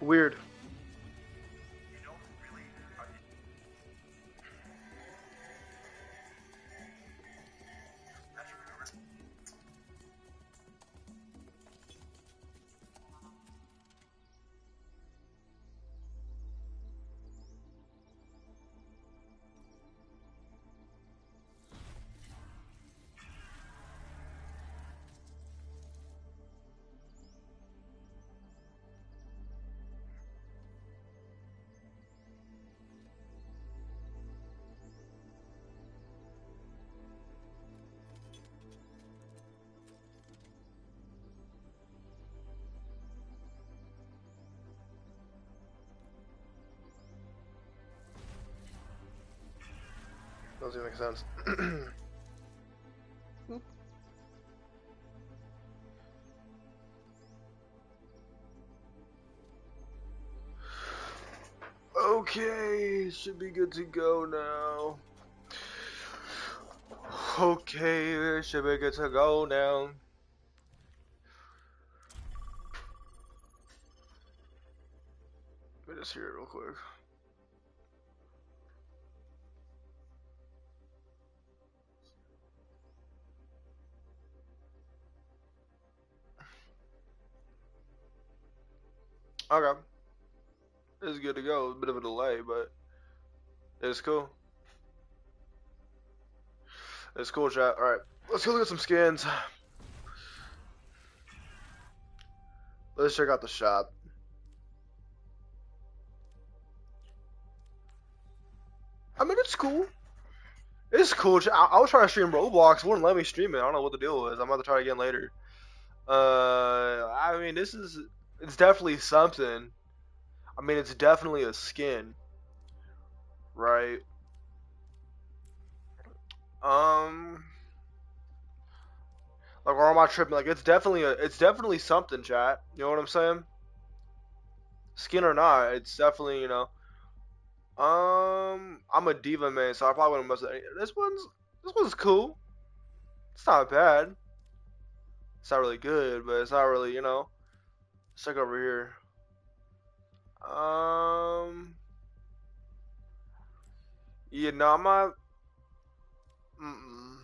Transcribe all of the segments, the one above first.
Weird. Doesn't make sense. okay, should be good to go now. Okay, should be good to go now. Let me just hear it real quick. Okay. It's good to go. A bit of a delay, but it's cool. It's cool, chat. Alright, let's go look at some skins. Let's check out the shop. I mean, it's cool. It's cool. I, I was trying to stream Roblox. Wouldn't let me stream it. I don't know what the deal was. I'm about to try again later. Uh, I mean, this is it's definitely something. I mean, it's definitely a skin, right? Um, like, or am I tripping? Like, it's definitely a, it's definitely something, chat. You know what I'm saying? Skin or not, it's definitely, you know. Um, I'm a D.Va man, so I probably wouldn't mess with any. This one's, this one's cool. It's not bad. It's not really good, but it's not really, you know. Let's over here. Um. Yeah, no, I'm not. Mm-mm.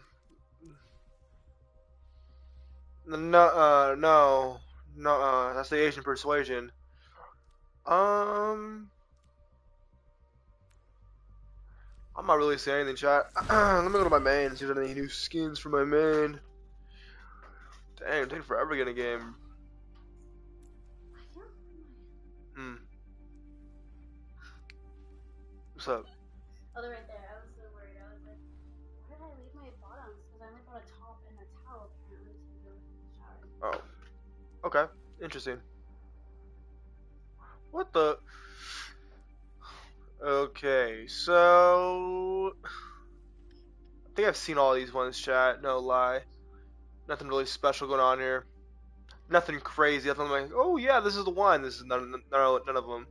No, uh, no, no, uh, that's the Asian persuasion. Um, I'm not really saying anything, chat. Let me go to my main and see if there's any new skins for my main. Dang, taking forever to get a game. What's up? Oh, they're right there. I was so worried. I was like, where did I leave my bottoms? Because I only brought a top and a towel apparently to go to the shower. Oh. Okay. Interesting. What the? Okay, so I think I've seen all these ones, chat. No lie. Nothing really special going on here nothing crazy. Nothing like, oh yeah, this is the one. This is none, none, none of them.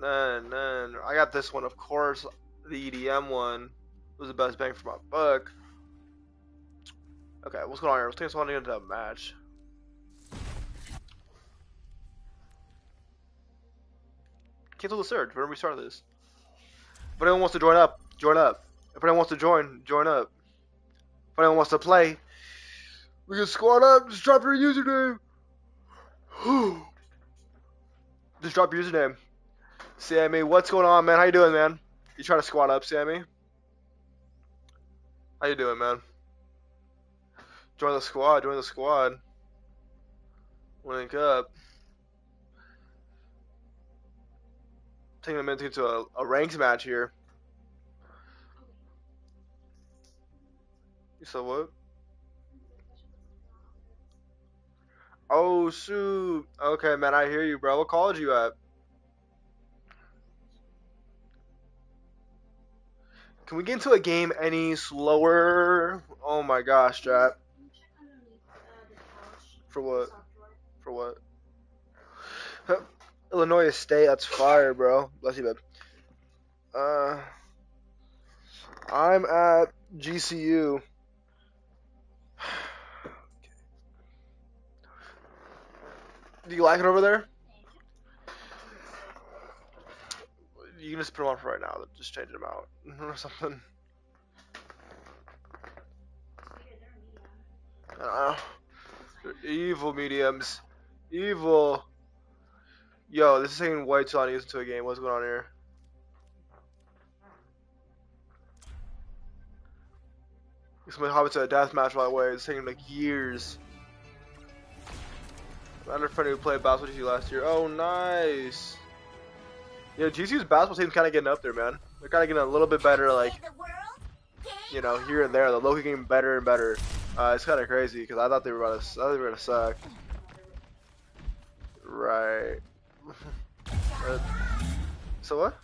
None, none. I got this one, of course. The EDM one was the best bang for my buck. Okay, what's going on here? Let's take this one into a match. Cancel the surge. Whenever we start this. If anyone wants to join up, join up. If anyone wants to join, join up. If anyone wants to play, we can squad up. Just drop your username. Just drop your username. Sammy, what's going on, man? How you doing, man? You trying to squat up, Sammy? How you doing, man? Join the squad. Join the squad. Link up. Taking a minute to a, a ranked match here. You said what? Oh shoot. Okay, man, I hear you, bro. What college you at? Can we get into a game any slower? Oh my gosh, chat. For what? For what? Illinois State, that's fire, bro. Bless you, babe. Uh, I'm at GCU. Do you like it over there? You can just put them on for right now. Just change them out or something. Yeah, they're. I evil mediums. Evil. Yo, this is taking way too long to into a game. What's going on here? Somebody hop into a deathmatch by the way. It's taking like years. Another friend who played GC last year. Oh, nice. Yeah, GC's basketball team's kind of getting up there, man. They're kind of getting a little bit better, like, you know, here and there. The local getting better and better. Uh, it's kind of crazy because I thought they were about to. I thought they were gonna suck. Right. So what?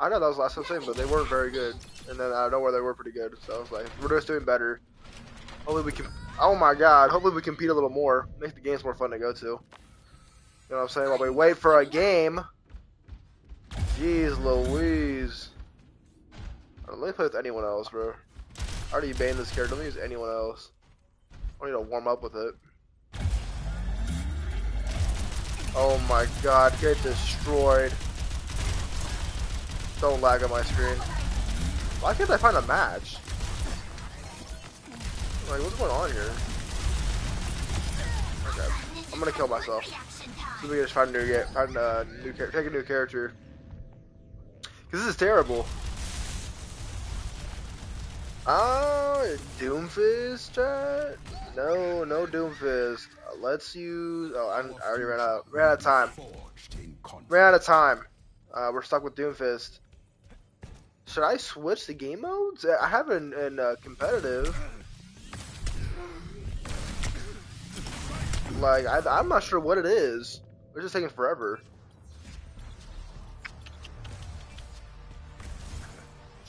I know that was last time saying, but they weren't very good. And then I know where they were pretty good. So I was like, we're just doing better. Hopefully we can. Oh my god! Hopefully we compete a little more. Make the games more fun to go to. You know what I'm saying? While we wait for a game. Jeez Louise. Uh, Let me play with anyone else, bro. I already banned this character. Let me use anyone else. I need to warm up with it. Oh my god, get destroyed. Don't lag on my screen. Why can't I find a match? Like, what's going on here? Okay, I'm gonna kill myself. If we just find a new, find a new, char- take a new character. This is terrible. Oh, Doomfist, chat? No, no Doomfist. Uh, let's use. Oh, I, I already ran out. Ran out of time. Ran out of time. Uh, we're stuck with Doomfist. Should I switch the game modes? I have in, in uh, competitive. Like, I, I'm not sure what it is. It's just taking forever.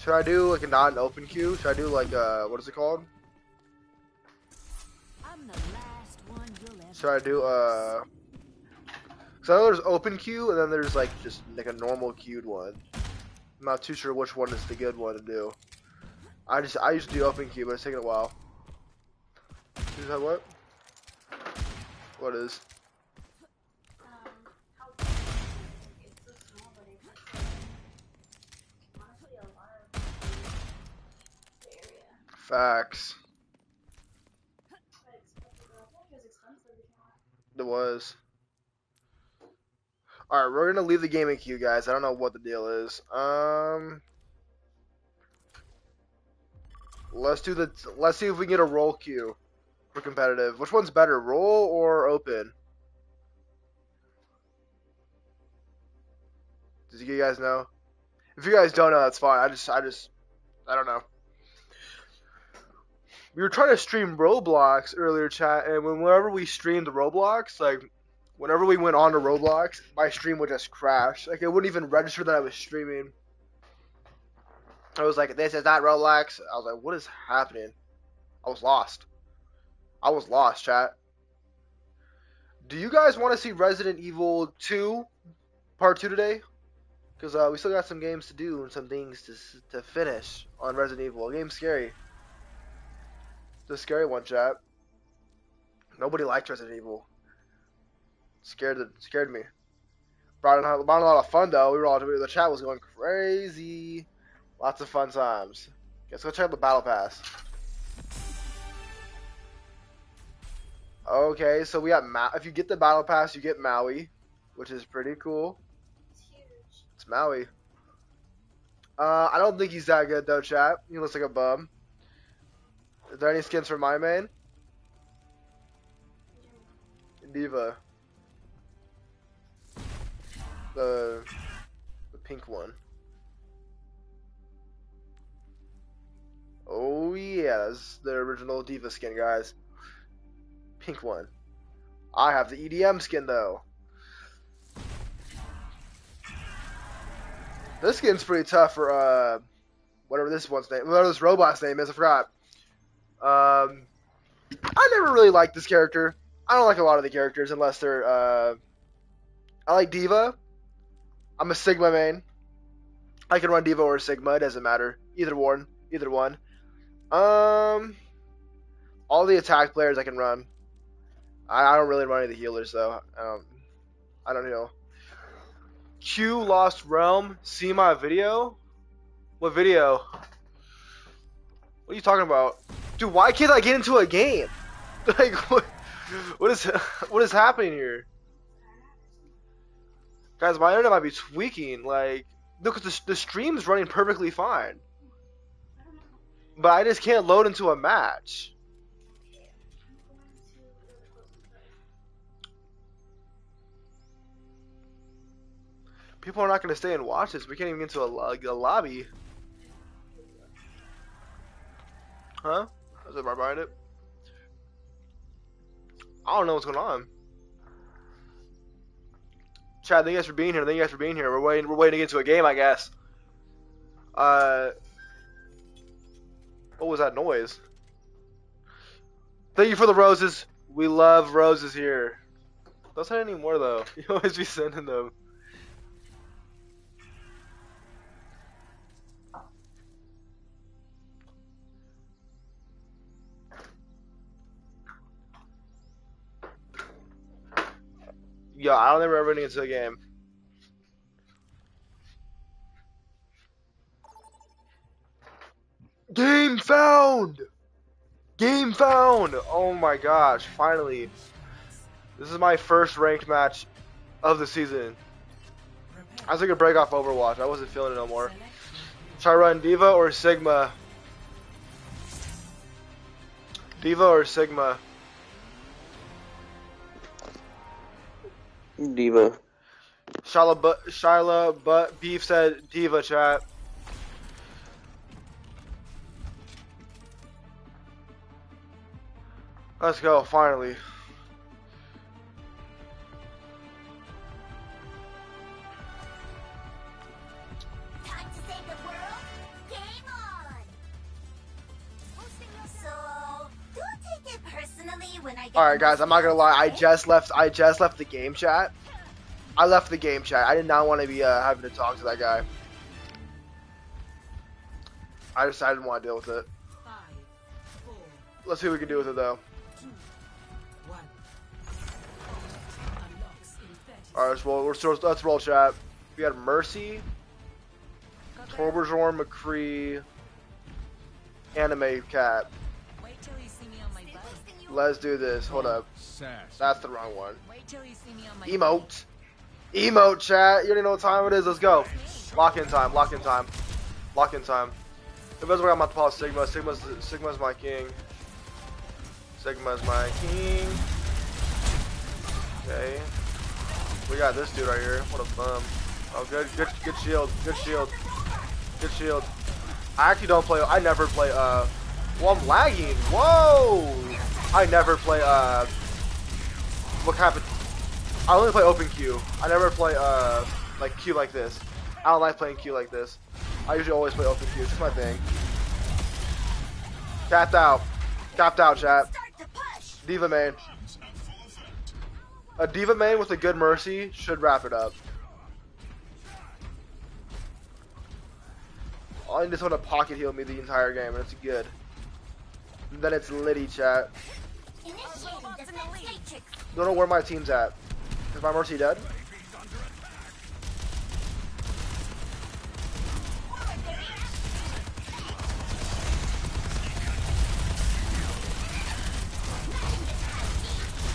Should I do like a non open queue? Should I do like uh what is it called? I'm the last one you'll Should I do uh so I know there's open queue and then there's like just like a normal queued one. I'm not too sure which one is the good one to do. I just I used to do open queue, but it's taking a while. Is that what? What is? Facts. It was was. Alright, we're gonna leave the gaming queue, guys. I don't know what the deal is. Um Let's do the let's see if we can get a role queue for competitive. Which one's better, role or open? Does you guys know? If you guys don't know, that's fine. I just I just I don't know. We were trying to stream Roblox earlier, chat, and whenever we streamed Roblox, like whenever we went on to Roblox, my stream would just crash. Like it wouldn't even register that I was streaming. I was like, "This is not Roblox." I was like, "What is happening?" I was lost. I was lost, chat. Do you guys want to see Resident Evil 2 Part 2 today? Because uh, we still got some games to do and some things to to finish on Resident Evil. The game's scary. A scary one, chat. Nobody liked Resident Evil. Scared the, scared me. Brought in, a- brought in a lot of fun though. We were all the chat was going crazy. Lots of fun times. Let's go check out the battle pass. Okay, so we got Ma- if you get the battle pass, you get Maui, which is pretty cool. It's huge. It's Maui. Uh, I don't think he's that good though, chat. He looks like a bum. Is there any skins for my main? D.Va. The the pink one. Oh yeah, that's the original D.Va skin, guys. Pink one. I have the EDM skin though. This skin's pretty tough for uh whatever this one's name, whatever this robot's name is. I forgot. Um, I never really liked this character. I don't like a lot of the characters unless they're. Uh, I like D.Va. I'm a Sigma main. I can run D.Va or Sigma. It doesn't matter. Either one. Either one. Um, all the attack players I can run. I, I don't really run any of the healers though. Don't. I don't know. Q Lost Realm. See my video? What video? What are you talking about? Dude, why can't I get into a game? Like, what, what is what is happening here? Guys, my internet might be tweaking. Like, look, the, the stream's running perfectly fine. But I just can't load into a match. People are not going to stay and watch this. We can't even get into a, a lobby. Huh? Is it behind it? I don't know what's going on. Chad, thank you guys for being here. Thank you guys for being here. We're waiting. We're waiting to get into a game, I guess. Uh, what was that noise? Thank you for the roses. We love roses here. Don't send any more though. You always be sending them. Yo, I don't ever get into a game. Game found! Game found! Oh my gosh, finally. This is my first ranked match of the season. I took a break off Overwatch. I wasn't feeling it no more. Should I run D.Va or Sigma? D.Va or Sigma? D.Va. Shyla, but Shyla, but Beef said D.Va chat. Let's go, finally. All right, guys. I'm not gonna lie. I just left. I just left the game chat. I left the game chat. I did not want to be uh, having to talk to that guy. I decided I didn't want to deal with it. Let's see what we can do with it though. two, one. Unlocks in 30 All right, let's roll. Let's, let's roll chat. We got Mercy, Torbjorn, McCree, Anime Cat. Let's do this. Hold up. That's the wrong one. Wait till you see me on my Emote. Emote chat. You already know what time it is. Let's go. Lock in time. Lock in time. Lock in time. It was where I'm about to pause Sigma. Sigma's Sigma's my king. Sigma's my king. Okay. We got this dude right here. What a bum. Oh, good, good, good shield. Good shield. Good shield. I actually don't play. I never play. Uh, well, I'm lagging. Whoa! I never play. Uh, what kind of? I only play open queue. I never play uh like queue like this. I don't like playing queue like this. I usually always play open queue. It's my thing. Tapped out. Tapped out, chat. D.Va main. A D.Va main with a good Mercy should wrap it up. I just want to pocket heal me the entire game, and it's good. And then it's Liddy, chat. Don't know where my team's at. Is my Mercy dead?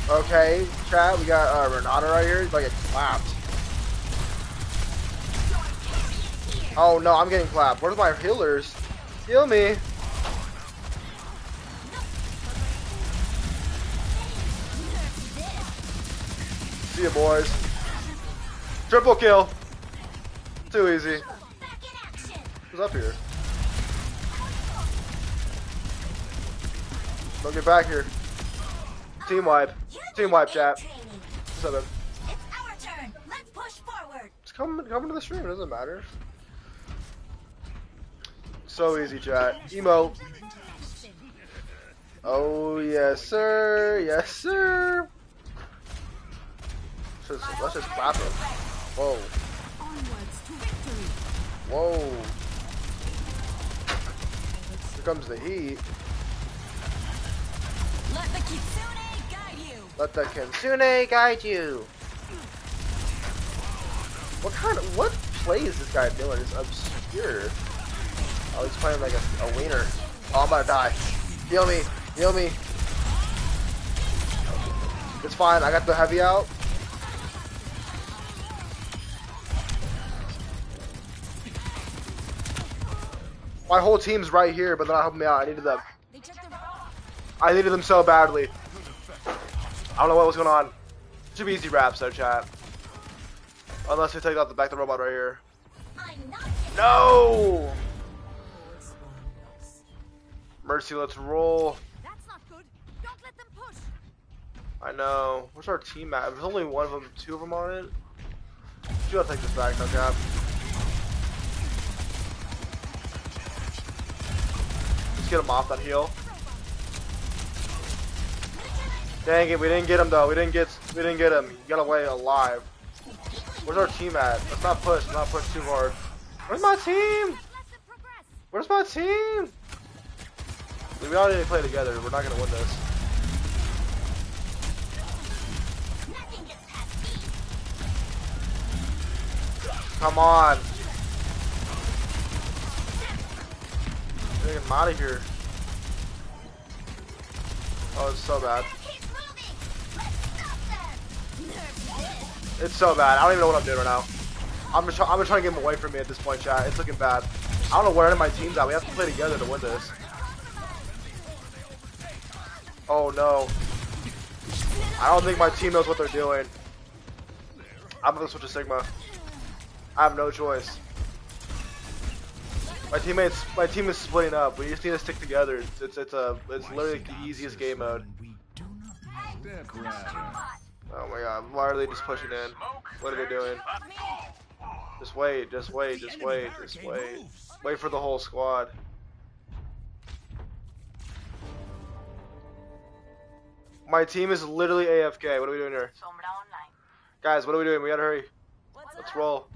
Okay, chat, we got uh, Renata right here. He's about to get clapped. Oh no, I'm getting clapped. Where's my healers? Heal me. See you, boys. Triple kill. Too easy. Who's up here? Don't get back here. Team wipe. Team wipe, chat. What's up, man? It's our turn! Let's push forward! Come, come to the stream. It doesn't matter. So easy, chat. Emo. Oh yes, sir. Yes, sir. Let's just, let's just clap him. Whoa. Onwards to victory. Whoa. Here comes the heat. Let the kitsune guide you. Let the Kitsune guide you. What kind of what play is this guy doing? It's obscure. Oh, he's playing like a, a wiener. Oh, I'm about to die. Heal me, heal me. It's fine. I got the heavy out. My whole team's right here, but they're not helping me out. I needed them. I needed them so badly. I don't know what was going on. Should be easy wraps though, chat. Unless we take out the back the robot right here. No! Mercy, let's roll. I know. Where's our team at? There's only one of them, two of them on it. You gotta take this back, no cap. Let's get him off that heel. Dang it, we didn't get him though. We didn't get we didn't get him. He got away alive. Where's our team at? Let's not push, let's not push too hard. Where's my team? Where's my team? We all need to play together. We're not gonna win this. Come on. Get him out of here. Oh, it's so bad. It's so bad. I don't even know what I'm doing right now. I'm just, I'm just trying to get him away from me at this point, chat. It's looking bad. I don't know where any of my team's at. We have to play together to win this. Oh no. I don't think my team knows what they're doing. I'm gonna switch to Sigma. I have no choice. My teammates, my team is splitting up. We just need to stick together. It's it's, it's a it's literally the easiest game mode. Oh my god, why are they just pushing in? What are they doing? Just wait, just wait, just wait, just wait. Wait for the whole squad. My team is literally AFK. What are we doing here? Guys, what are we doing? We gotta hurry. Let's roll.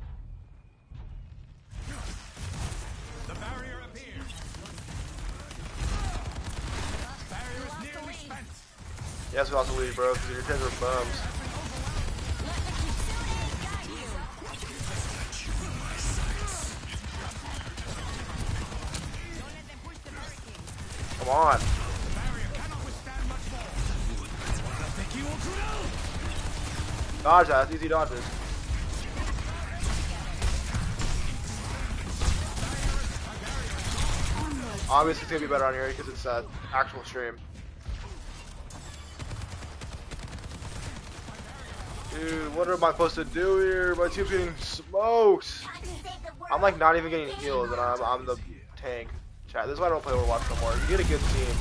Yes, we also leave, bro, because your kids are bums. Come on. Dodge that. That's easy dodges. Obviously, it's gonna be better on here because it's uh, actual stream. Dude, what am I supposed to do here? My team's getting smoked. I'm like not even getting healed, and I'm I'm the tank. Chat. This is why I don't play Overwatch no more. You get a good team.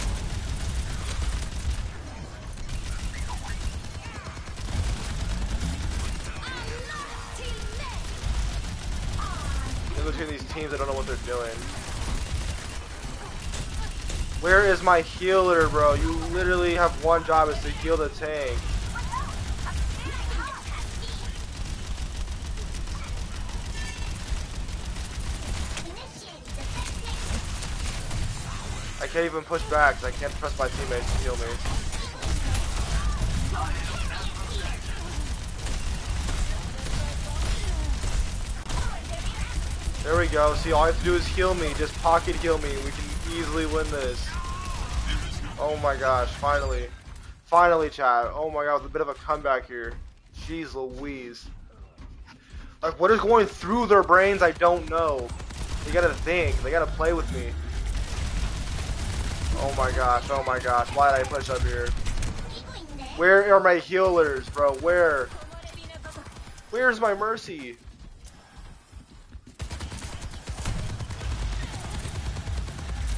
In between these teams, I don't know what they're doing. Where is my healer, bro? You literally have one job is to heal the tank. Can't even push back 'cause I can't trust my teammates to heal me. There we go. See, all I have to do is heal me. Just pocket heal me. We can easily win this. Oh my gosh, finally. Finally, Chad. Oh my god, with a bit of a comeback here. Jeez Louise. Like, what is going through their brains, I don't know. They gotta think. They gotta play with me. Oh my gosh, oh my gosh. Why did I push up here? Where are my healers, bro? Where? Where's my mercy?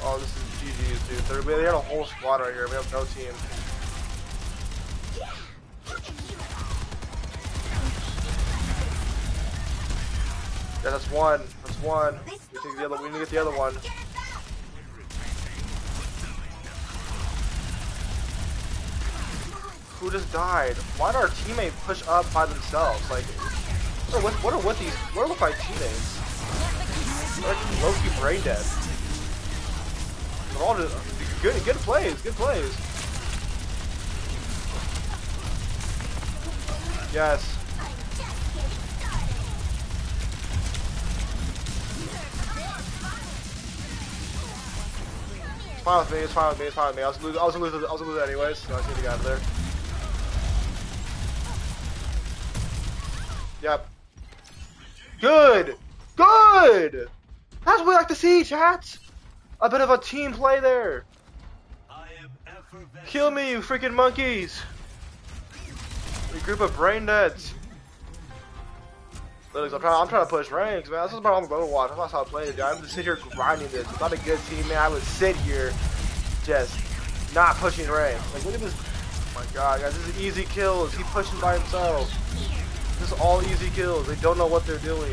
Oh, this is GG's, dude. They're, they had a whole squad right here. We have no team. Yeah, that's one. That's one. We take the other. We need to get the other one. who just died? Why did our teammate push up by themselves? Like, what are with, what are with these? What are with my teammates? Like low-key brain dead. They're all just good, good plays, good plays. Yes. It's fine with me, it's fine with me, it's fine with me. I was gonna lose, I was gonna lose, I was gonna lose anyways, so I just need to get out of there. Yep. Good. Good. That's what we like to see, chat. A bit of a team play there. Kill me, you freaking monkeys! A group of brain deads. I'm trying, I'm trying to push ranks, man. This is my with Overwatch. That's how I play it, dude. I'm just sitting here grinding this. If I'm a good team, man, I would sit here just not pushing ranks. Like, look at this. Oh my god, guys, this is easy kills. He pushing by himself. Is all easy kills. They don't know what they're doing.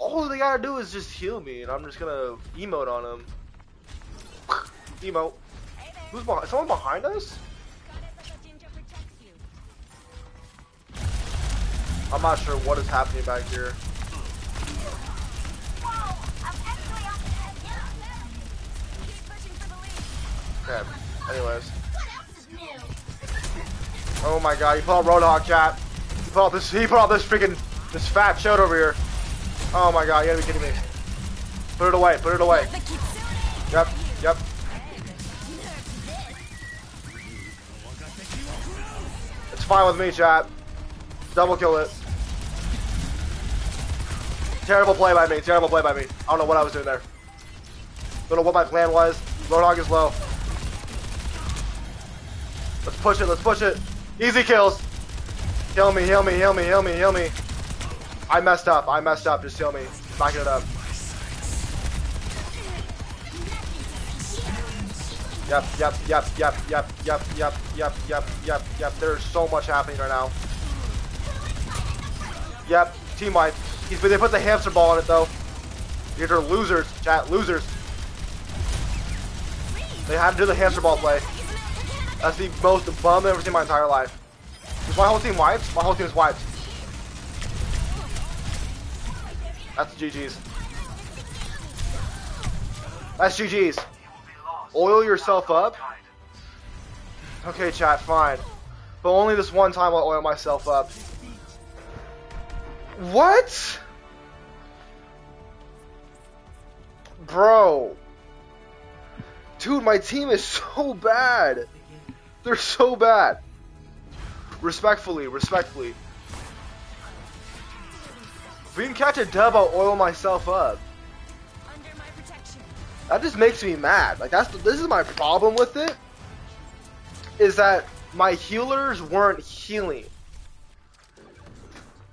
All they gotta do is just heal me, and I'm just gonna emote on them. Emote. Who's behind? Someone behind us? I'm not sure what is happening back here. Okay. Anyways. Oh my god, he put out Roadhog chat. He put out this he put out this freaking this fat shout over here. Oh my god, you gotta be kidding me. Put it away, put it away. Yep, yep. It's fine with me, chat. Double kill it. Terrible play by me, terrible play by me. I don't know what I was doing there. Don't know what my plan was. Roadhog is low. Let's push it, let's push it. Easy kills. Heal me, heal me, heal me, heal me, heal me. I messed up, I messed up, just heal me. Backing it up. Yep, yep, yep, yep, yep, yep, yep, yep, yep, yep, yep. There's so much happening right now. Yep, team wipe. He's they put the hamster ball on it though. These are losers, chat, losers. They had to do the hamster ball play. That's the most bum I've ever seen in my entire life. Is my whole team wiped? My whole team is wiped. That's GG's. That's GG's. Oil yourself up? Okay, chat, fine. But only this one time I'll oil myself up. What? Bro. Dude, my team is so bad. They're so bad. Respectfully, respectfully. If we can catch a dub, I'll oil myself up. Under my protection. That just makes me mad. Like that's the, this is my problem with it. Is that my healers weren't healing.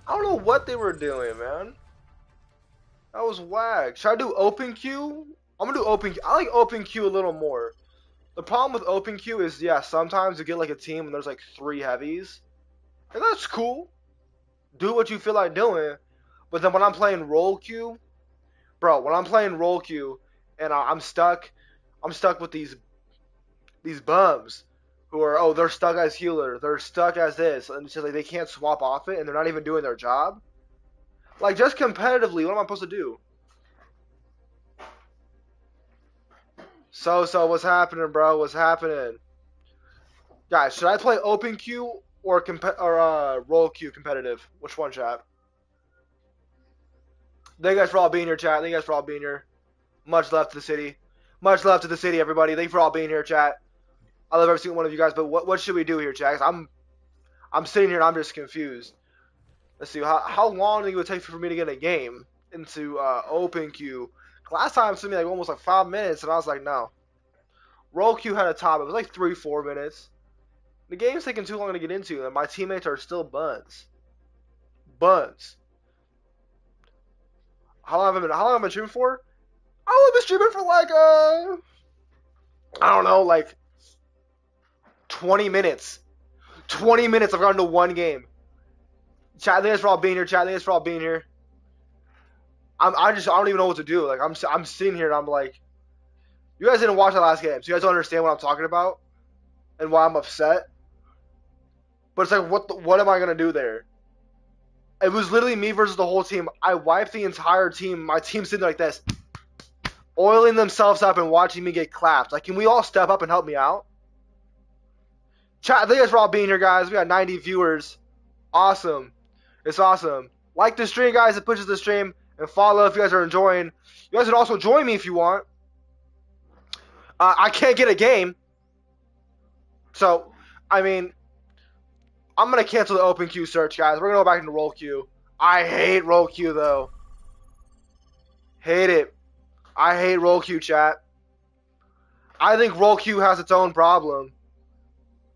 I don't know what they were doing, man. That was whack. Should I do open queue? I'm gonna do open. I like open queue a little more. The problem with open queue is, yeah, sometimes you get like a team and there's like three heavies, and that's cool. Do what you feel like doing, but then when I'm playing role queue, bro, when I'm playing role queue and I'm stuck, I'm stuck with these these bums who are oh they're stuck as healer, they're stuck as this, and just like they can't swap off it, and they're not even doing their job. Like just competitively, what am I supposed to do? So so what's happening, bro? What's happening? Guys, should I play open queue or comp- or uh, role queue competitive? Which one, chat? Thank you guys for all being here, chat. Thank you guys for all being here. Much love to the city. Much love to the city, everybody. Thank you for all being here, chat. I love every single one of you guys. But what what should we do here, chat? I'm I'm sitting here and I'm just confused. Let's see how how long do you think it would take for me to get a game into uh, open queue? Last time it took me like almost like five minutes, and I was like, no. Role queue had a top. It was like three four minutes. The game's taking too long to get into, and my teammates are still buns. Buns. How long have I been? How long have I been streaming for? I've been streaming for like uh, I don't know, like twenty minutes. Twenty minutes. I've gotten to one game. Chat, thanks for all being here. Chat, thanks for all being here. I'm, I just, I don't even know what to do. Like, I'm, I'm sitting here and I'm like, you guys didn't watch the last game, so you guys don't understand what I'm talking about and why I'm upset. But it's like, what, the, what am I gonna do there? It was literally me versus the whole team. I wiped the entire team. My team sitting like this, oiling themselves up and watching me get clapped. Like, can we all step up and help me out? Chat, thank you guys for all being here, guys. We got 90 viewers. Awesome. It's awesome. Like the stream, guys. It pushes the stream. And follow if you guys are enjoying. You guys can also join me if you want. Uh, I can't get a game. So, I mean, I'm gonna cancel the open queue search, guys. We're gonna go back into role queue. I hate role queue though. Hate it. I hate role queue chat. I think role queue has its own problem.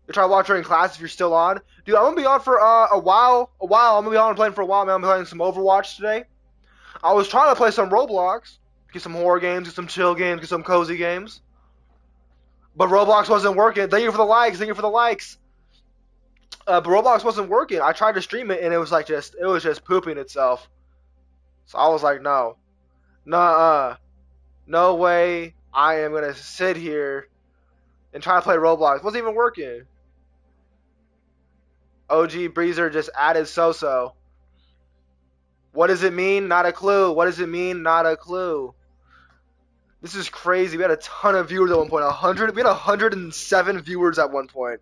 You try to watch during class if you're still on. Dude, I'm gonna be on for uh, a while. A while. I'm gonna be on playing for a while, man. I'm playing some Overwatch today. I was trying to play some Roblox, get some horror games, get some chill games, get some cozy games. But Roblox wasn't working. Thank you for the likes. Thank you for the likes. Uh, but Roblox wasn't working. I tried to stream it and it was like just it was just pooping itself. So I was like, no, nah, no way. I am gonna sit here and try to play Roblox. It wasn't even working. OG Breezer just added so-so. What does it mean? Not a clue. What does it mean? Not a clue. This is crazy. We had a ton of viewers at one point. 100. We had 107 viewers at one point.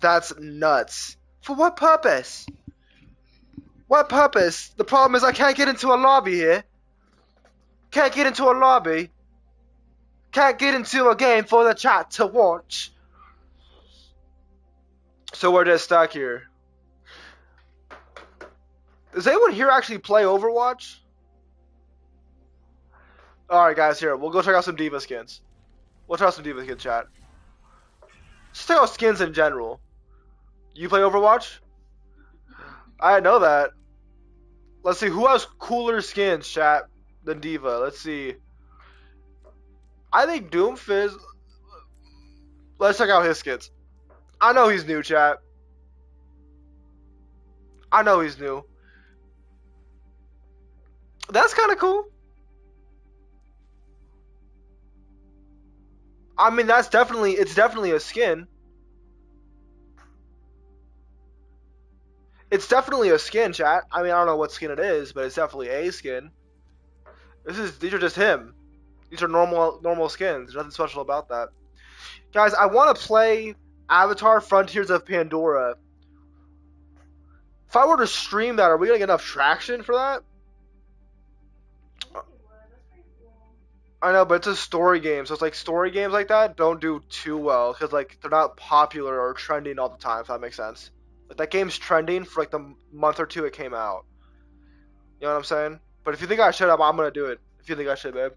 That's nuts. For what purpose? What purpose? The problem is I can't get into a lobby here. Can't get into a lobby. Can't get into a game for the chat to watch. So we're just stuck here. Does anyone here actually play Overwatch? Alright, guys, here. We'll go check out some D.Va skins. We'll check out some D.Va skins, chat. Just check out skins in general. You play Overwatch? I know that. Let's see, who has cooler skins, chat, than D.Va? Let's see. I think Doomfist... Let's check out his skins. I know he's new, chat. I know he's new. That's kind of cool. I mean, that's definitely it's definitely a skin. It's definitely a skin, chat. I mean, I don't know what skin it is, but it's definitely a skin. This is these are just him. These are normal normal skins. There's nothing special about that. Guys, I want to play Avatar Frontiers of Pandora. If I were to stream that, are we gonna get enough traction for that? I know, but it's a story game, so it's like story games like that don't do too well because like they're not popular or trending all the time. If that makes sense. Like that game's trending for like the month or two it came out. You know what I'm saying? But if you think I should, I'm, I'm gonna do it. If you think I should, babe.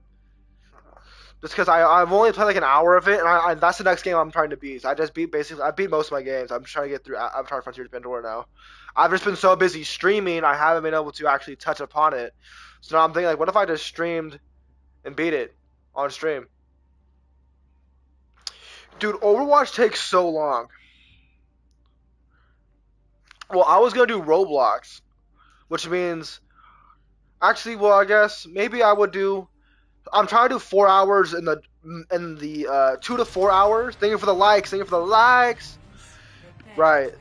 Just because I I've only played like an hour of it, and, I, I, that's the next game I'm trying to beat. I just beat basically I beat most of my games. I'm trying to get through Avatar Frontiers of Pandora now. I've just been so busy streaming, I haven't been able to actually touch upon it. So now I'm thinking like, what if I just streamed and beat it on stream? Dude, Overwatch takes so long. Well, I was gonna do Roblox, which means, actually, well, I guess maybe I would do. I'm trying to do four hours in the in the uh, two to four hours. Thank you for the likes. Thank you for the likes. Right.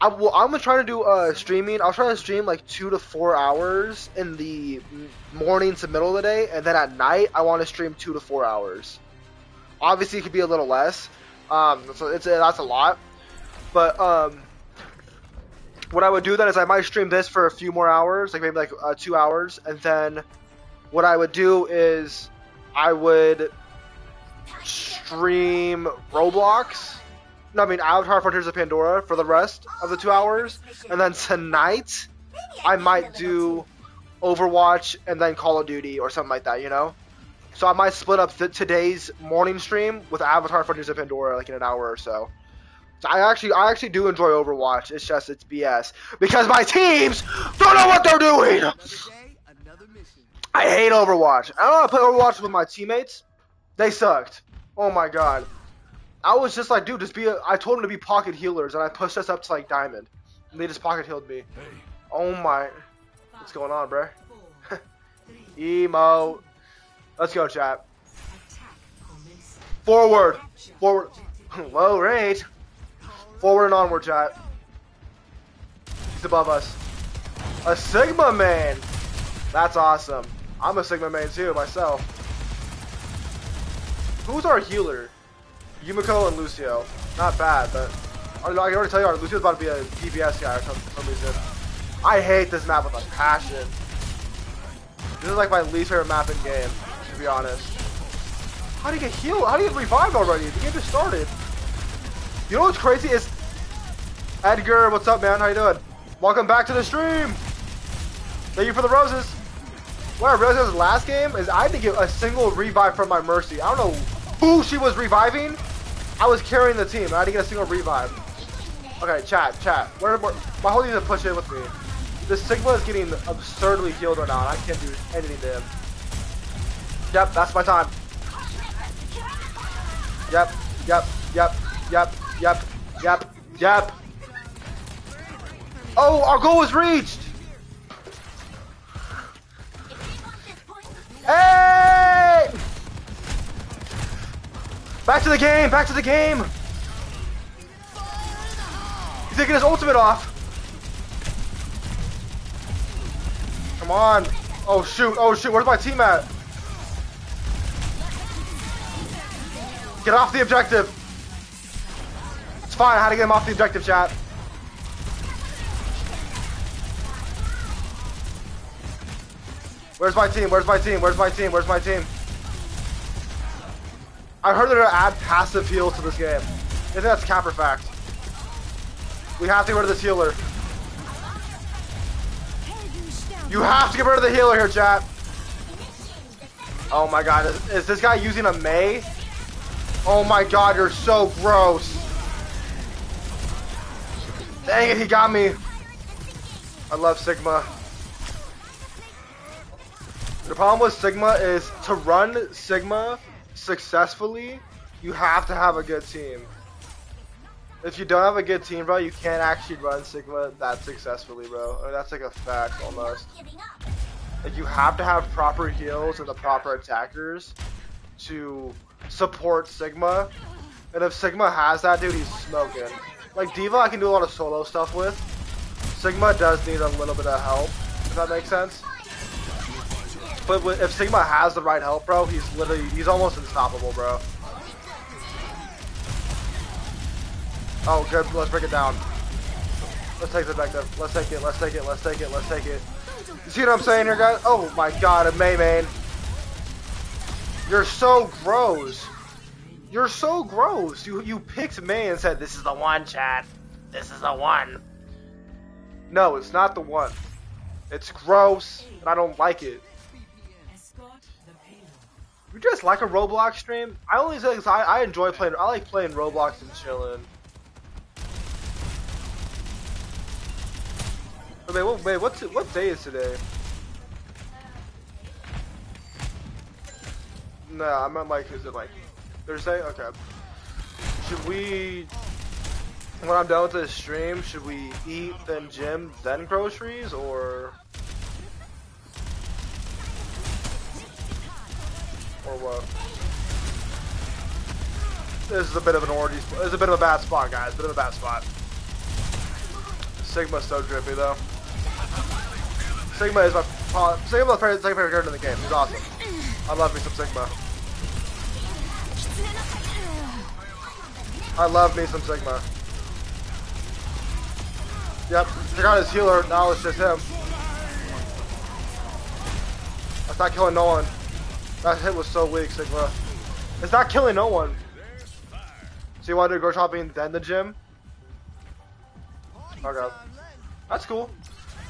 I, well, I'm trying to do uh, streaming. I was trying to stream like two to four hours in the morning to middle of the day, and then at night I want to stream two to four hours. Obviously, it could be a little less. Um, so it's that's a lot. But um, what I would do then is I might stream this for a few more hours, like maybe like uh, two hours, and then what I would do is I would stream Roblox. No, I mean Avatar Frontiers of Pandora for the rest of the two hours, and then tonight I might do Overwatch and then Call of Duty or something like that, you know. So I might split up today's morning stream with Avatar Frontiers of Pandora like in an hour or so. So I actually, I actually do enjoy Overwatch. It's just it's BS because my teams don't know what they're doing. I hate Overwatch. I don't want to play Overwatch with my teammates. They sucked. Oh my god. I was just like, dude, just be. A, I told them to be pocket healers, and I pushed us up to like diamond, and they just pocket healed me. Oh my. What's going on, bruh? Emo. Let's go, chat. Forward. Forward. Low rate. Forward and onward, chat. He's above us. A Sigma man. That's awesome. I'm a Sigma man too, myself. Who's our healer? Yumiko and Lucio. Not bad, but I can already tell you, Lucio's about to be a DPS guy or some, some reason. I hate this map with a passion. This is like my least favorite map in game, to be honest. How do you get healed? How do you get revived already? The game just started. You know what's crazy is Edgar, what's up, man? How you doing? Welcome back to the stream. Thank you for the roses. What I realized was last game is I didn't get a single revive from my Mercy. I don't know who she was reviving. I was carrying the team. I didn't get a single revive. Okay, chat, chat. Where, where my whole team to push in with me. This Sigma is getting absurdly healed right now, and I can't do anything to him. Yep, that's my time. Yep, yep, yep, yep, yep, yep, yep. Oh, our goal was reached! Hey! Back to the game, back to the game! He's taking his ultimate off. Come on. Oh shoot, oh shoot, where's my team at? Get off the objective. It's fine, I had to get him off the objective, chat. Where's my team? Where's my team? Where's my team? Where's my team? I heard they're gonna add passive heals to this game. I think that's cap fact. We have to get rid of this healer. You have to get rid of the healer here, chat. Oh my god, is, is this guy using a Mei? Oh my god, you're so gross. Dang it, he got me. I love Sigma. The problem with Sigma is to run Sigma successfully, you have to have a good team. If you don't have a good team, bro, you can't actually run Sigma that successfully, bro. I mean, that's like a fact almost. Like you have to have proper heals and the proper attackers to support Sigma. And if Sigma has that, dude, he's smoking. Like D.Va, I can do a lot of solo stuff with. Sigma does need a little bit of help, if that makes sense. But if Sigma has the right help, bro, he's literally, he's almost unstoppable, bro. Oh, good. Let's break it down. Let's take the objective. Let's take it. Let's take it. Let's take it. Let's take it. You see what I'm saying here, guys? Oh my god, a Mei main. You're so gross. You're so gross. You you picked Mei and said this is the one, Chad. This is the one. No, it's not the one. It's gross, and I don't like it. You just like a Roblox stream? I only say 'cause I, I enjoy playing. I like playing Roblox and chilling. Wait, what, wait, what's what day is today? No, I meant like, is it like Thursday? Okay. Should we, when I'm done with this stream, should we eat, then gym, then groceries, or? Or what? This is a bit of an orgy. This is a bit of a bad spot, guys. Bit of a bad spot. Sigma's so drippy, though. Sigma is my uh, Sigma's favorite, second favorite character in the game. He's awesome. I love me some Sigma. I love me some Sigma. Yep, check out his healer. Now it's just him. That's not killing no one. That hit was so weak, Sigma. It's not killing no one. So you want to go shopping then the gym? Okay. That's cool.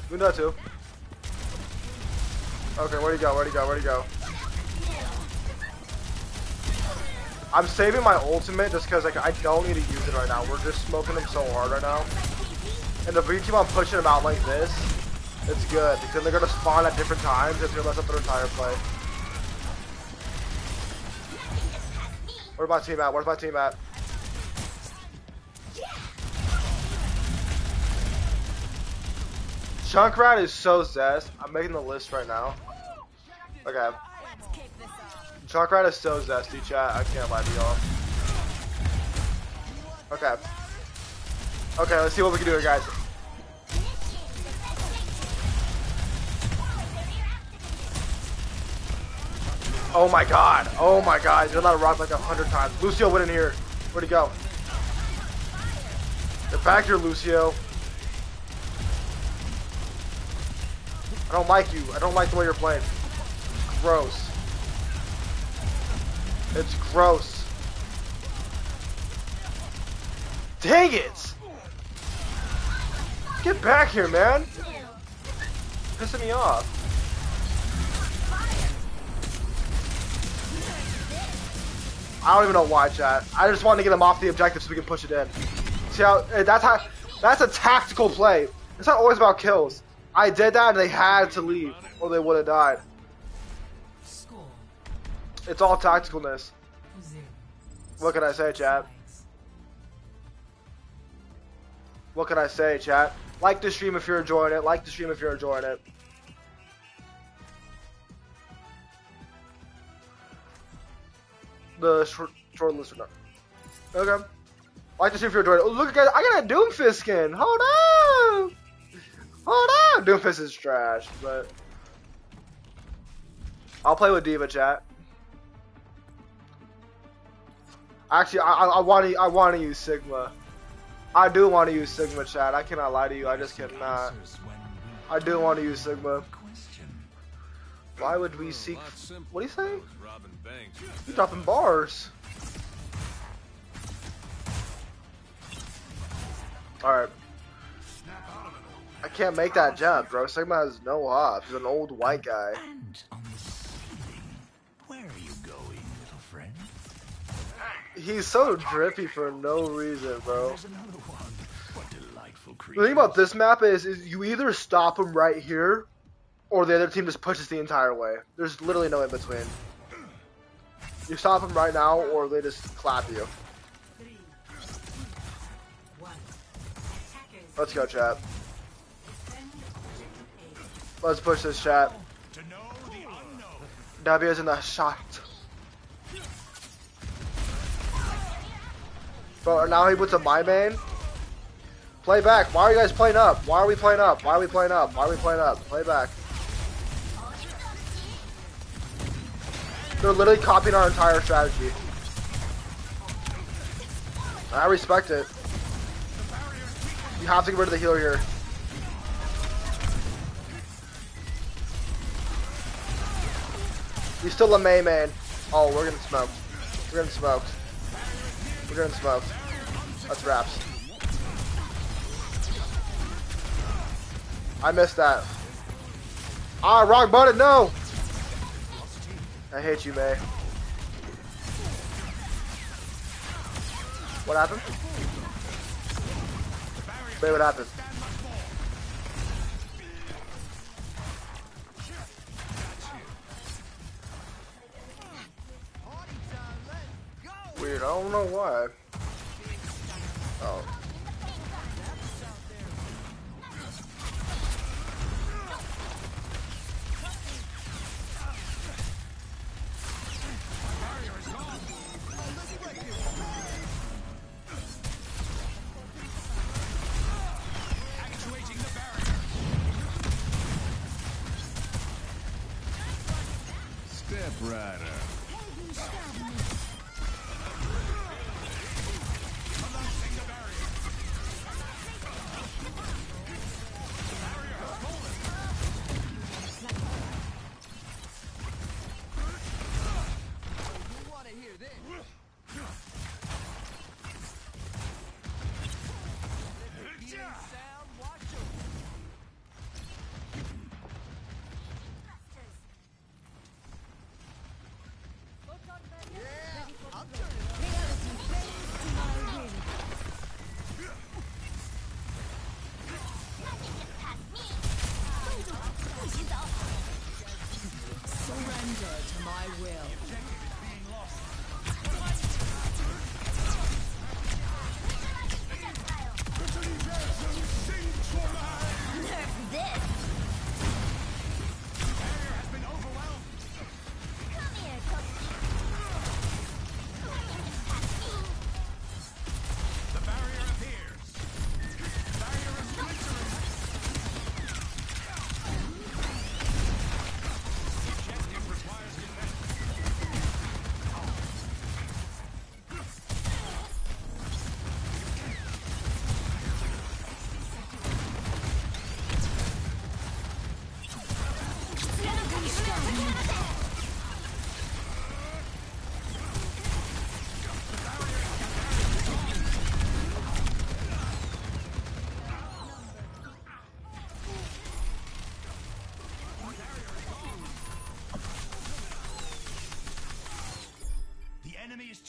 We do that too. Okay, where do you go? Where do you go? Where do you go? I'm saving my ultimate just because like I don't need to use it right now. We're just smoking them so hard right now. And if we keep on pushing them out like this, it's good because they're gonna spawn at different times. It's gonna mess up their entire play. Where's my team at? Where's my team at? Junkrat is so zest. I'm making the list right now. Okay. Junkrat is so zesty, chat. I can't lie to y'all. Okay. Okay, let's see what we can do here, guys. Oh my god. Oh my god. You're allowed to rock like a hundred times. Lucio went in here. Where'd he go? Get back here, Lucio. I don't like you. I don't like the way you're playing. Gross. It's gross. Dang it! Get back here, man! Pissing me off. I don't even know why, chat. I just wanted to get him off the objective so we can push it in. See how eh, that's how that's a tactical play. It's not always about kills. I did that and they had to leave, or they would have died. It's all tacticalness. What can I say, chat? What can I say, chat? Like the stream if you're enjoying it. Like the stream if you're enjoying it. The short, short list or not. Okay. Like the stream if you're enjoying it. Oh, look, guys, I got a Doomfist skin. Hold on. Hold on. Doomfist is trash, but I'll play with D.Va, chat. Actually, I, I want to I want to use Sigma. I do want to use Sigma, chat. I cannot lie to you. I just cannot. I do want to use Sigma. Why would we seek? What do you say? Was robbing banks. You dropping bars? All right. I can't make that jump, bro. Sigma has no hops. He's an old white guy. And on the ceiling. Where are you going, little friend? He's so drippy for no reason, bro. There's another one. What delightful The thing about this map is, is you either stop him right here, or the other team just pushes the entire way. There's literally no in between. You stop him right now, or they just clap you. Let's go, chat. Let's push this chat. Unknown. D.Va's in the shot. But now he puts a my main. Play back. Why are you guys playing up? Why are we playing up? Why are we playing up? Why are we playing up? Play back. They're literally copying our entire strategy. I respect it. You have to get rid of the healer here. He's still a Mei man. Oh, we're getting smoked. We're getting smoked. We're getting smoked. That's wraps. I missed that. Ah, wrong button, no! I hate you, Mei. What happened? Mei, what happened? Weird, I don't know why. Oh.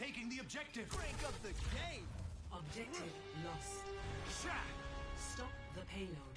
taking the objective. Crank up the game. Objective lost. Sha! Stop the payload.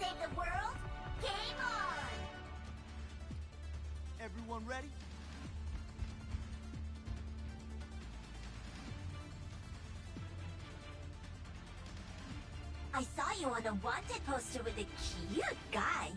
save the world? Game on! Everyone ready? I saw you on the wanted poster with a cute guy.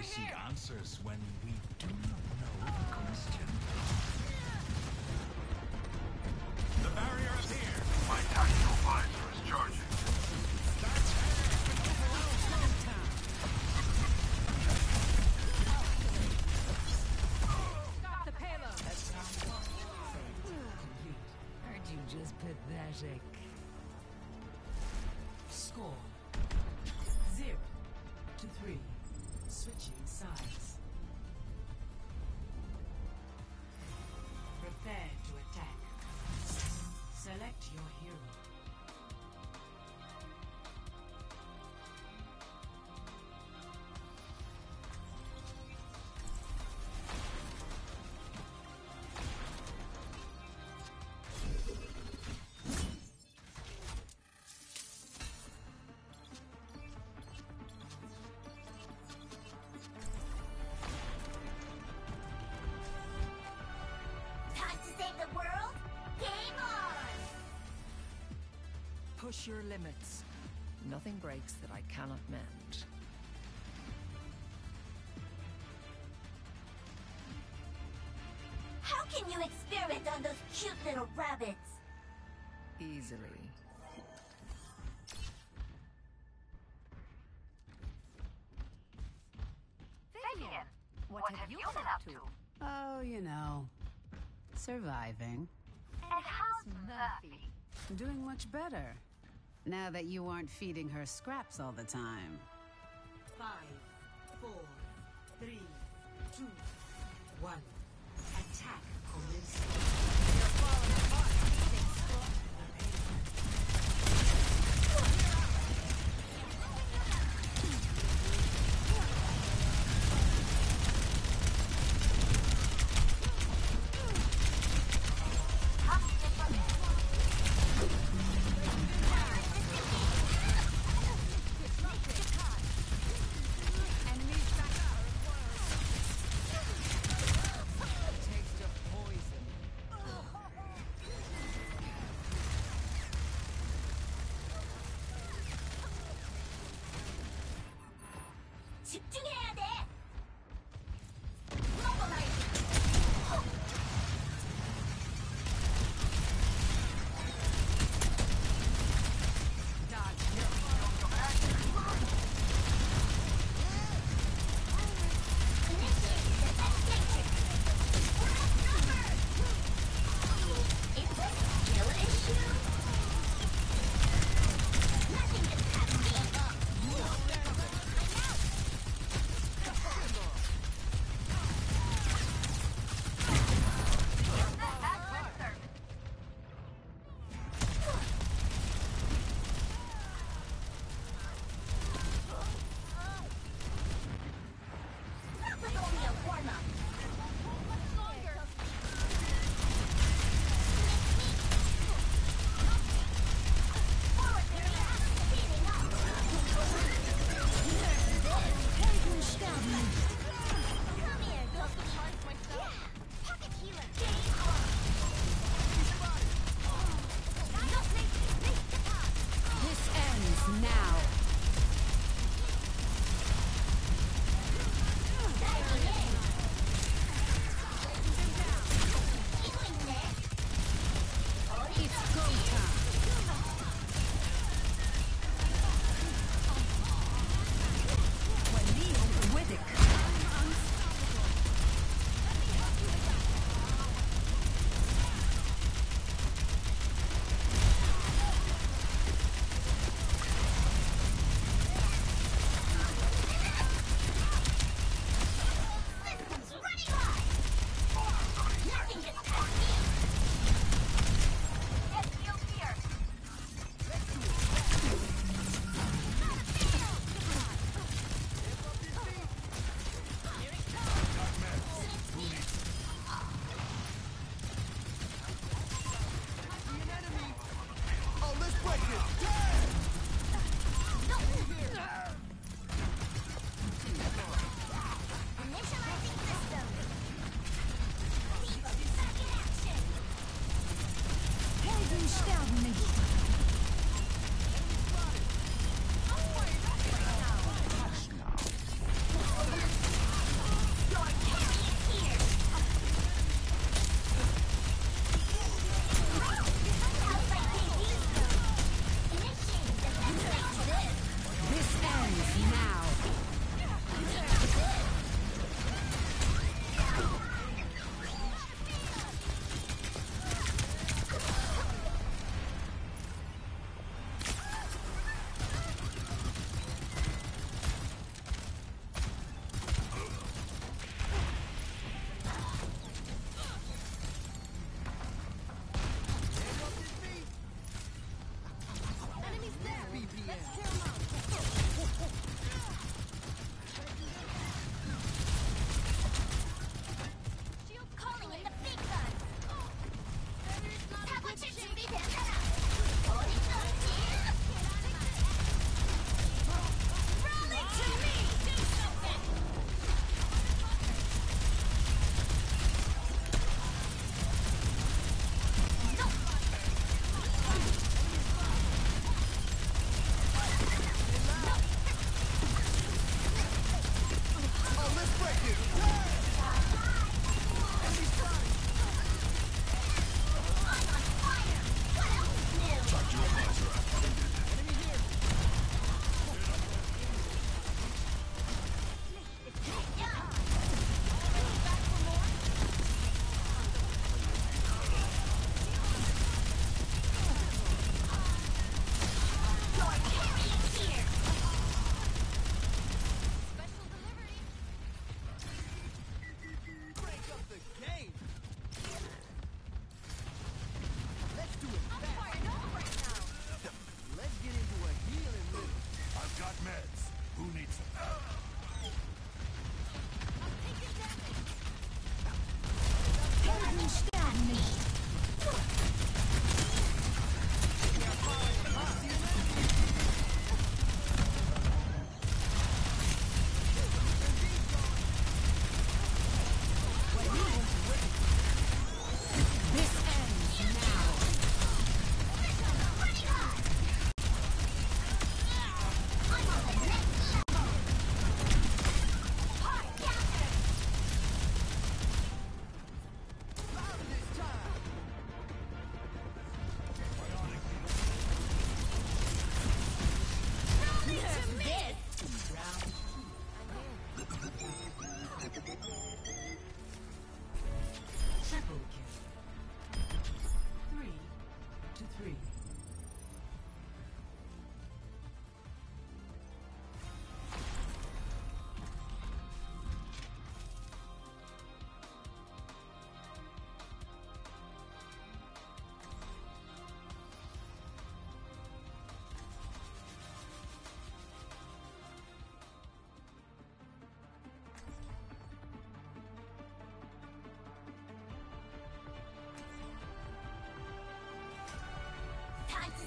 I seek answers when we do not know the question. Push your limits. Nothing breaks that I cannot mend. How can you experiment on those cute little rabbits? Easily. Vivian, what, have you been up to? Oh, you know, surviving. And how's Murphy? Doing much better. Now that you aren't feeding her scraps all the time. 집중해야 돼!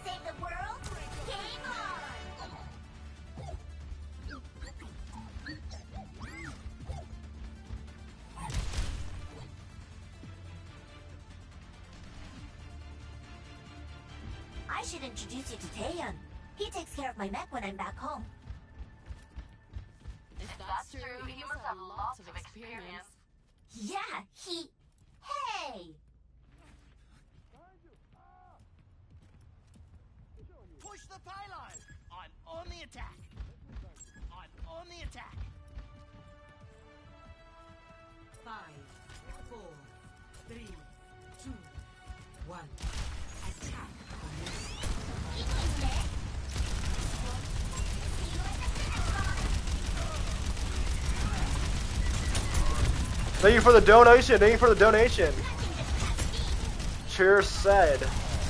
Save the world? Game on! I should introduce you to Taeyeon. He takes care of my mech when I'm back home. If that's true, he must have lots of experience. Yeah, he... Hey! Push the pylon. I'm on the attack. I'm on the attack. Five, four, three, two, one. Attack. Thank you for the donation. Thank you for the donation. Cheers said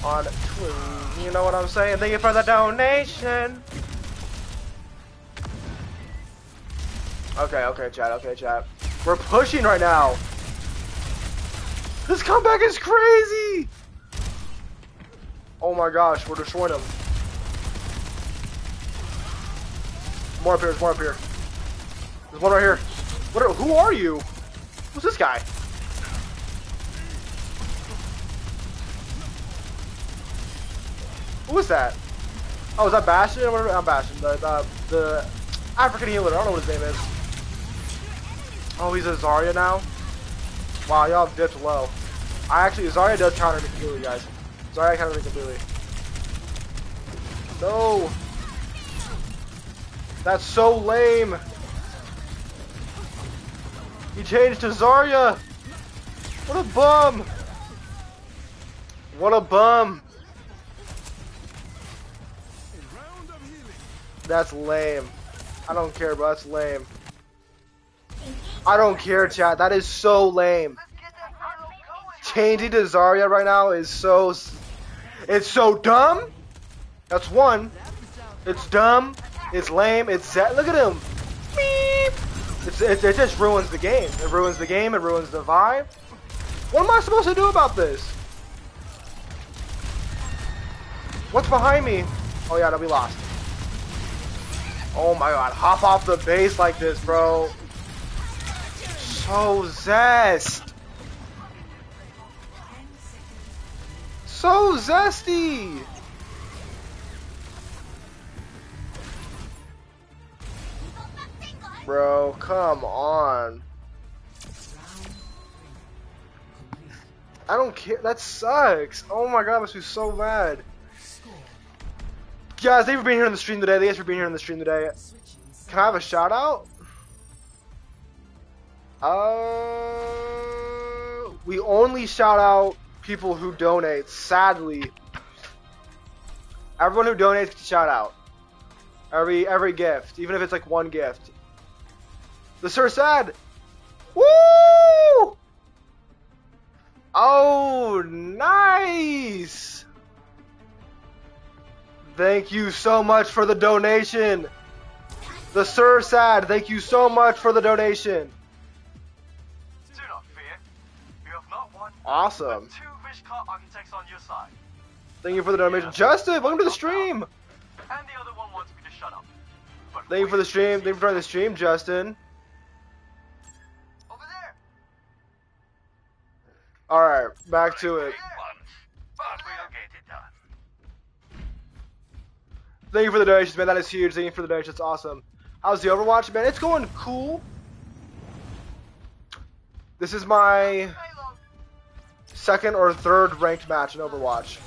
on. You know what I'm saying? Thank you for the donation. Okay, okay, chat. Okay, chat. We're pushing right now. This comeback is crazy. Oh my gosh, we're destroying them. More up here. More up here. There's one right here. What? Are, who are you? Who's this guy? Who is that? Oh, is that Bastion? Not Bastion. The, uh, the, the African healer. I don't know what his name is. Oh, he's a Zarya now? Wow, y'all dipped low. I actually, Zarya does counter me completely, guys. Zarya counter me completely. No! That's so lame! He changed to Zarya! What a bum! What a bum! That's lame. I don't care, bro. That's lame. I don't care, chat. That is so lame. Changing to Zarya right now is so. It's so dumb. That's one. It's dumb. It's lame. It's set. Look at him. It's, it, it just ruins the game. It ruins the game. It ruins the vibe. What am I supposed to do about this? What's behind me? Oh yeah, no, we lost. Oh my god, hop off the base like this, bro. So zest. So zesty. bro. Come on. I don't care. That sucks. Oh my god, this be so mad. Guys, thank you for being here on the stream today. Thanks for being here on the stream today. Can I have a shout out? Uh, we only shout out people who donate. Sadly, everyone who donates gets a shout out. Every every gift, even if it's like one gift. The Sir Sad. Woo! Oh, nice! Thank you so much for the donation. The Sir Sad, thank you so much for the donation. Do not fear. You have not one, Awesome. two Vishkar architects on your side. Thank you for the donation. Justin, welcome to the stream. And the other one wants me to shut up. But Thank you for the stream. Thank you for joining the stream, Justin. Over there. Alright, back to it. Thank you for the donations, man. That is huge. Thank you for the donations. It's awesome. How's the Overwatch, man? It's going cool. This is my second or third ranked match in Overwatch.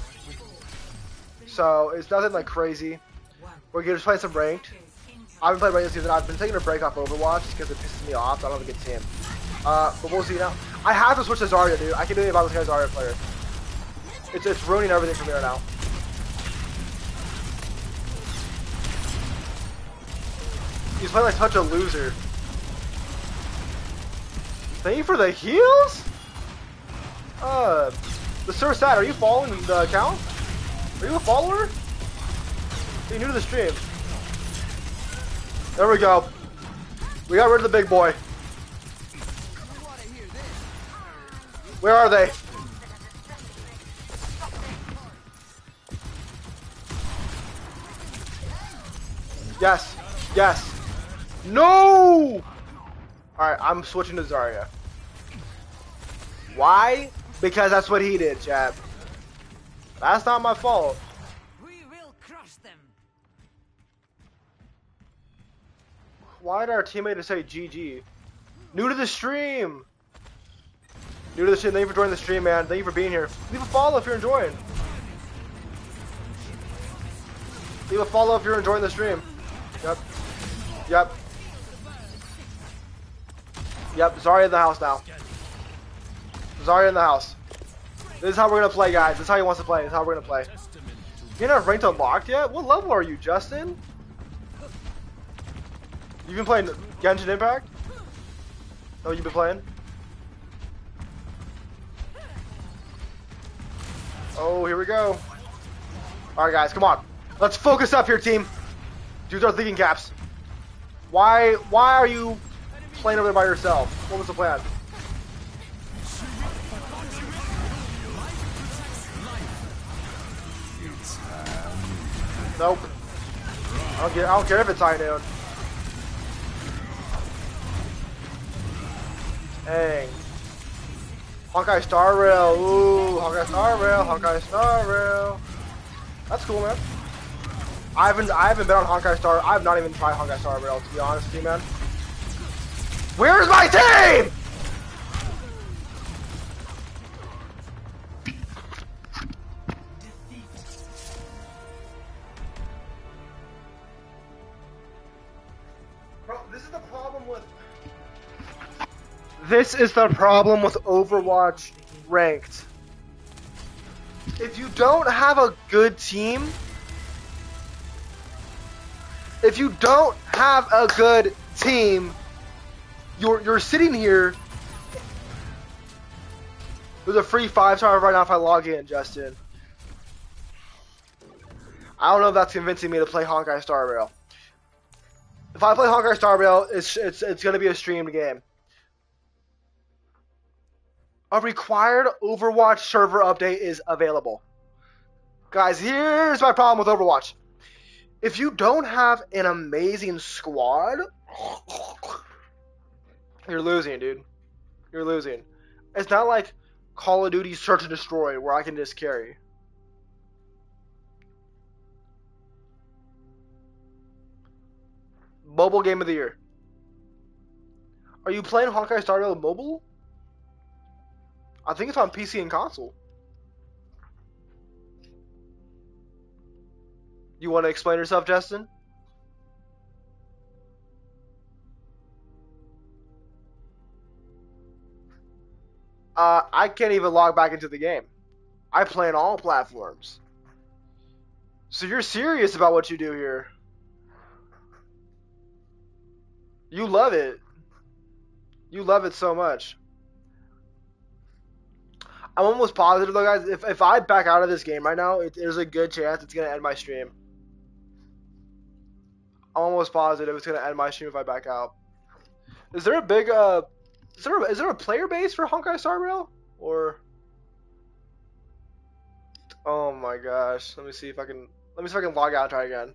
So it's nothing like crazy. We're just play some ranked. I've been playing ranked this season. I've been taking a break off Overwatch because it pisses me off. I don't have a good team. Uh, but we'll see now. I have to switch to Zarya, dude. I can do anything about this guy's Zarya player. It's it's ruining everything for me right now. He's playing like such a loser. Thank you for the heals? Uh, the Sir Sad, are you following the account? Are you a follower? Are you new to the stream? There we go. We got rid of the big boy. Where are they? Yes. Yes. No! Alright, I'm switching to Zarya. Why? Because that's what he did, chap. That's not my fault. We will crush them. Why did our teammate just say GG? New to the stream! New to the stream, thank you for joining the stream, man. Thank you for being here. Leave a follow if you're enjoying. Leave a follow if you're enjoying the stream. Yep. Yep. Yep, Zarya in the house now. Zarya in the house. This is how we're gonna play, guys. This is how he wants to play. This is how we're gonna play. You're not ranked unlocked yet? What level are you, Justin? You've been playing Genshin Impact? Oh, you've been playing? Oh, here we go. Alright, guys, come on. Let's focus up here, team. Dudes are thinking caps. Why, why are you playing over there by yourself? What was the plan? Nope. I don't care. I don't care if it's high noon. Dang. Honkai Star Rail. Ooh, Honkai Star Rail. Honkai Star Rail. That's cool, man. I haven't I haven't been on Honkai Star. I've not even tried Honkai Star Rail to be honest with you, man. Where's my team? Bro, this is the problem with This is the problem with Overwatch ranked. If you don't have a good team, if you don't have a good team, you're you're sitting here. There's a free five star right now if I log in, Justin. I don't know if that's convincing me to play Honkai Star Rail. If I play Honkai Star Rail, it's it's it's gonna be a streamed game. A required Overwatch server update is available. Guys, here's my problem with Overwatch. If you don't have an amazing squad, you're losing, dude. You're losing. It's not like Call of Duty Search and Destroy where I can just carry. Mobile game of the year. Are you playing Honkai Star Rail mobile? I think it's on PC and console. You want to explain yourself, Justin? Uh, I can't even log back into the game. I play on all platforms. So you're serious about what you do here. You love it. You love it so much. I'm almost positive though, guys. If if I back out of this game right now, it, there's a good chance it's gonna end my stream. I'm almost positive it's gonna end my stream if I back out. Is there a big uh? Is there a, is there a player base for Honkai Star Rail or? Oh my gosh! Let me see if I can. Let me see if I can log out and try again.